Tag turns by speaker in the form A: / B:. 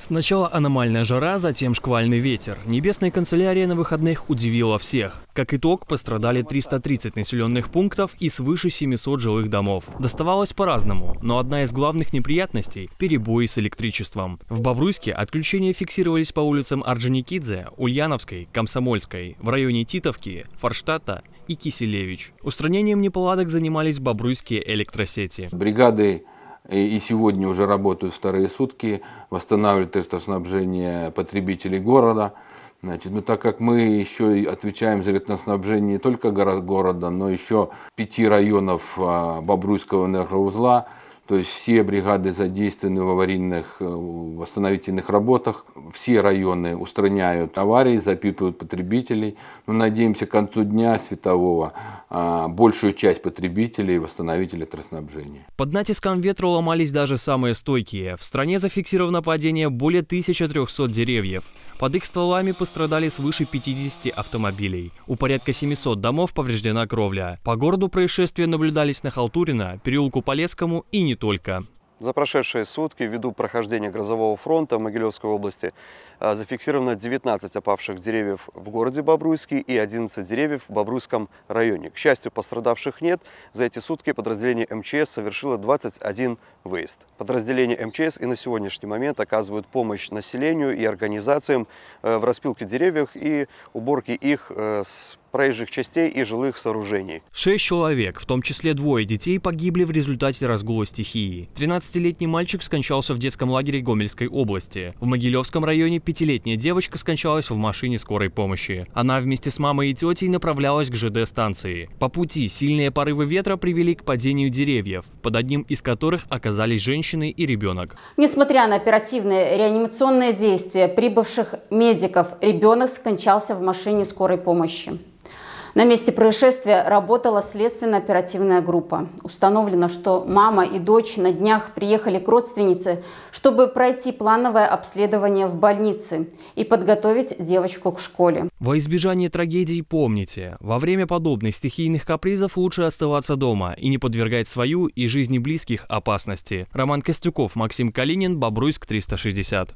A: Сначала аномальная жара, затем шквальный ветер. Небесная канцелярия на выходных удивила всех. Как итог, пострадали 330 населенных пунктов и свыше 700 жилых домов. Доставалось по-разному, но одна из главных неприятностей – перебои с электричеством. В Бобруйске отключения фиксировались по улицам Орджоникидзе, Ульяновской, Комсомольской, в районе Титовки, Форштадта и Киселевич. Устранением неполадок занимались бобруйские электросети.
B: Бригады и сегодня уже работают вторые сутки, восстанавливают электроснабжение потребителей города. Значит, ну, так как мы еще отвечаем за электроснабжение не только город, города, но еще пяти районов а, Бобруйского энергоузла, то есть все бригады задействованы в аварийных э, восстановительных работах. Все районы устраняют аварии, запитывают потребителей. Но надеемся к концу дня светового а, большую часть потребителей восстановить электроснабжение.
A: Под натиском ветра ломались даже самые стойкие. В стране зафиксировано падение более 1300 деревьев. Под их стволами пострадали свыше 50 автомобилей. У порядка 700 домов повреждена кровля. По городу происшествия наблюдались на Халтурина, переулку Полесскому и не только.
C: За прошедшие сутки, ввиду прохождения грозового фронта в Могилевской области, а, зафиксировано 19 опавших деревьев в городе Бобруйске и 11 деревьев в Бобруйском районе. К счастью, пострадавших нет. За эти сутки подразделение МЧС совершило 21 выезд. Подразделения МЧС и на сегодняшний момент оказывают помощь населению и организациям э, в распилке деревьев и уборке их э, с проезжих частей и жилых сооружений.
A: Шесть человек, в том числе двое детей, погибли в результате разгула стихии. 13-летний мальчик скончался в детском лагере Гомельской области. В Могилевском районе пятилетняя девочка скончалась в машине скорой помощи. Она вместе с мамой и тетей направлялась к ЖД-станции. По пути сильные порывы ветра привели к падению деревьев, под одним из которых оказались женщины и ребенок.
D: Несмотря на оперативные реанимационные действия прибывших медиков, ребенок скончался в машине скорой помощи. На месте происшествия работала следственно-оперативная группа. Установлено, что мама и дочь на днях приехали к родственнице, чтобы пройти плановое обследование в больнице и подготовить девочку к школе.
A: Во избежание трагедий помните, во время подобных стихийных капризов лучше оставаться дома и не подвергать свою и жизни близких опасности. Роман Костюков, Максим Калинин, Бобруйск, 360.